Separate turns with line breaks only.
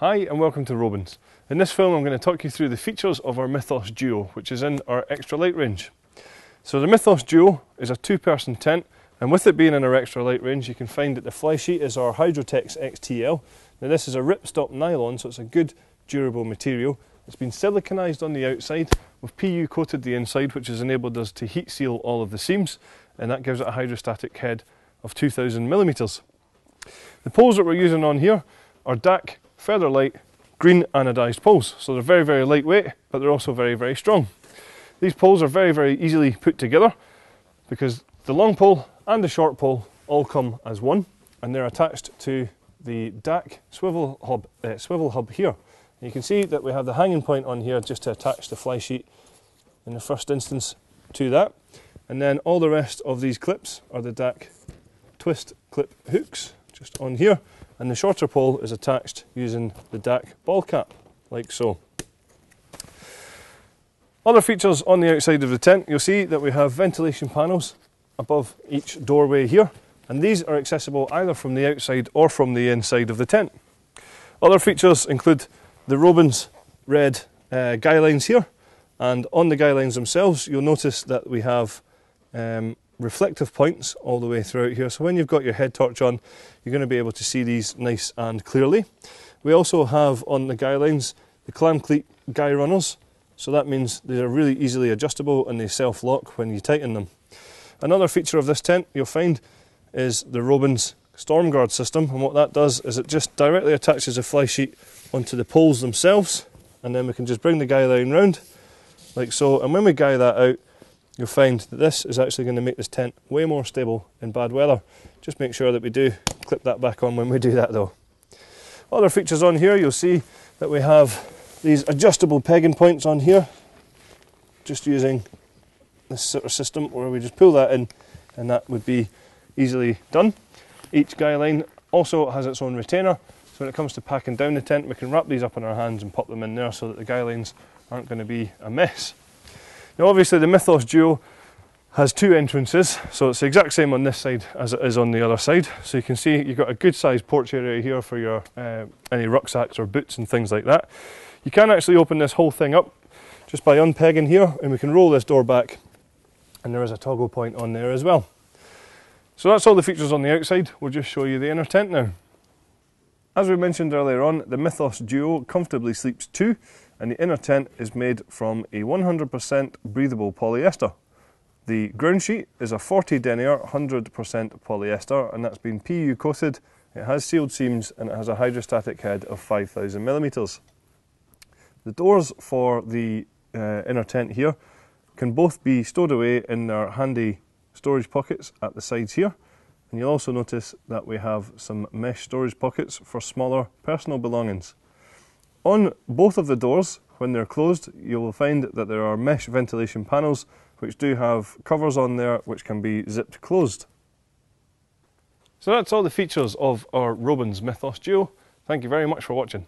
Hi and welcome to Robens. In this film I'm going to talk you through the features of our Mythos Duo which is in our XtraLite range. So the Mythos Duo is a two person tent and with it being in our XtraLite range you can find that the fly sheet is our Hydrotex XTL. Now this is a ripstop nylon so it's a good durable material. It's been siliconized on the outside with PU coated the inside which has enabled us to heat seal all of the seams and that gives it a hydrostatic head of 2000 millimeters. The poles that we're using on here are DAC Featherlite green anodized poles. So they're very, very lightweight, but they're also very, very strong. These poles are very, very easily put together because the long pole and the short pole all come as one and they're attached to the DAC swivel hub, uh, swivel hub here. And you can see that we have the hanging point on here just to attach the fly sheet in the first instance to that. And then all the rest of these clips are the DAC twist clip hooks just on here and the shorter pole is attached using the DAC ball cap, like so. Other features on the outside of the tent, you'll see that we have ventilation panels above each doorway here, and these are accessible either from the outside or from the inside of the tent. Other features include the Robens red uh, guy lines here, and on the guy lines themselves, you'll notice that we have um, reflective points all the way throughout here. So when you've got your head torch on, you're going to be able to see these nice and clearly. We also have on the guy lines the clam cleat guy runners. So that means they're really easily adjustable and they self-lock when you tighten them. Another feature of this tent you'll find is the Robens storm guard system and what that does is it just directly attaches a fly sheet onto the poles themselves and then we can just bring the guy line round like so and when we guy that out you'll find that this is actually going to make this tent way more stable in bad weather. Just make sure that we do clip that back on when we do that though. Other features on here, you'll see that we have these adjustable pegging points on here, just using this sort of system where we just pull that in and that would be easily done. Each guy line also has its own retainer, so when it comes to packing down the tent, we can wrap these up in our hands and pop them in there so that the guy lines aren't going to be a mess. Now obviously the Mythos Duo has two entrances, so it's the exact same on this side as it is on the other side. So you can see you've got a good sized porch area here for your uh, any rucksacks or boots and things like that. You can actually open this whole thing up just by unpegging here and we can roll this door back and there is a toggle point on there as well. So that's all the features on the outside, we'll just show you the inner tent now. As we mentioned earlier on, the Mythos Duo comfortably sleeps two and the inner tent is made from a 100% breathable polyester. The ground sheet is a 40 denier 100% polyester and that's been PU coated. It has sealed seams and it has a hydrostatic head of 5000 millimeters. The doors for the uh, inner tent here can both be stowed away in their handy storage pockets at the sides here. And you'll also notice that we have some mesh storage pockets for smaller personal belongings. On both of the doors, when they're closed, you will find that there are mesh ventilation panels which do have covers on there which can be zipped closed. So that's all the features of our Robens Mythos Duo. Thank you very much for watching.